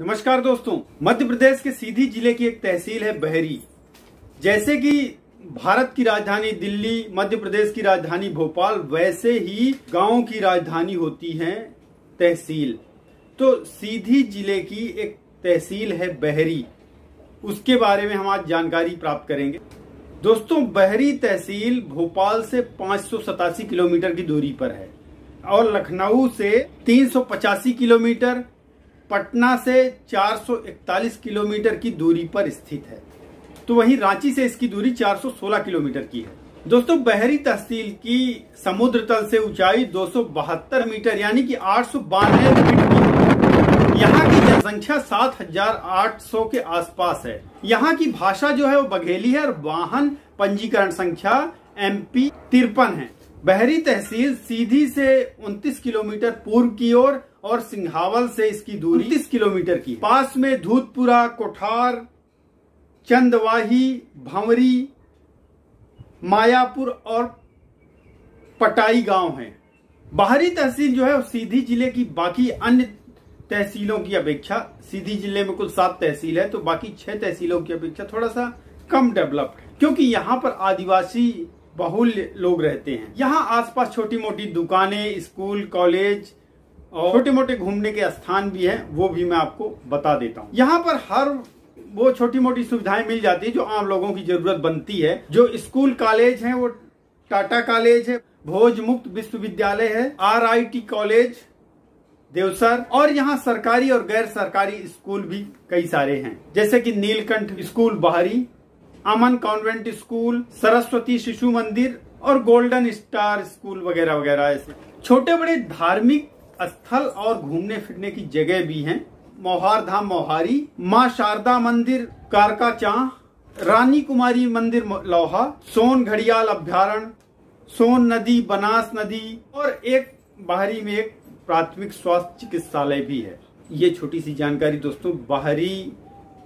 नमस्कार दोस्तों, मध्य प्रदेश के सीधी ज़िले की एक तहसील है बहरी। जैसे कि भारत की राजधानी दिल्ली, मध्य प्रदेश की राजधानी भोपाल, वैसे ही गाँव की राजधानी होती है तहसील। तो सीधी ज़िले की एक तहसील है बहरी। उसके बारे में हम आज जानकारी प्राप्त करेंगे। दोस्तों, बहरी तहसील भोपाल से पाँच किलोमीटर की दूरी पर है और लखनऊ से तीन सौ पचासी किलोमीटर पटना से 441 किलोमीटर की दूरी पर स्थित है। तो वहीं रांची से इसकी दूरी 416 किलोमीटर की है। दोस्तों बहरी तहसील की समुद्र तल से ऊंचाई दो सौ बहत्तर मीटर यानी कि आठ फीट की। यहाँ की जनसंख्या 7,800 के आसपास है। यहाँ की भाषा जो है वो बघेली है और वाहन पंजीकरण संख्या एमपी तिरपन है। बहरी तहसील सीधी से 29 किलोमीटर पूर्व की ओर और, सिंघावल से इसकी दूरी 30 किलोमीटर की पास में धूतपुरा कोठार चंदवाही भंवरी मायापुर और पटाई गाँव है। बाहरी तहसील जो है सीधी ज़िले की बाकी अन्य तहसीलों की अपेक्षा सीधी ज़िले में कुल सात तहसील है तो बाकी छह तहसीलों की अपेक्षा थोड़ा सा कम डेवलप्ड है। क्योंकि यहाँ पर आदिवासी बहुल लोग रहते हैं। यहाँ आसपास छोटी मोटी दुकानें स्कूल कॉलेज और छोटे मोटे घूमने के स्थान भी हैं, वो भी मैं आपको बता देता हूँ। यहाँ पर हर वो छोटी मोटी सुविधाएँ मिल जाती है जो आम लोगों की ज़रूरत बनती है। जो स्कूल कॉलेज है, वो टाटा कॉलेज है, भोज मुक्त विश्वविद्यालय है R I T college, Deosar, और यहाँ सरकारी और गैर सरकारी स्कूल भी कई सारे हैं। जैसे कि नीलकंठ स्कूल बाहरी, अमन कॉन्वेंट स्कूल, सरस्वती शिशु मंदिर, और गोल्डन स्टार स्कूल वगैरह वगैरह ऐसे। छोटे बड़े धार्मिक स्थल और घूमने फिरने की जगह भी हैं। मोहार धाम मोहारी, माँ शारदा मंदिर कारका चाह, रानी कुमारी मंदिर लोहा, सोन घड़ियाल अभ्यारण सोन नदी, बनास नदी और एक बाहरी में एक प्राथमिक स्वास्थ्य चिकित्सालय भी है। ये छोटी सी जानकारी दोस्तों बाहरी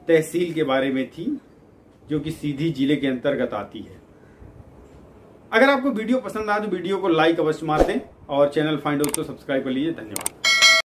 तहसील के बारे में थी, जो कि सीधी ज़िले के अंतर्गत आती है। अगर आपको वीडियो पसंद आए तो वीडियो को लाइक अवश्य मार दें और चैनल फाइंड हो को सब्सक्राइब कर लीजिए। धन्यवाद।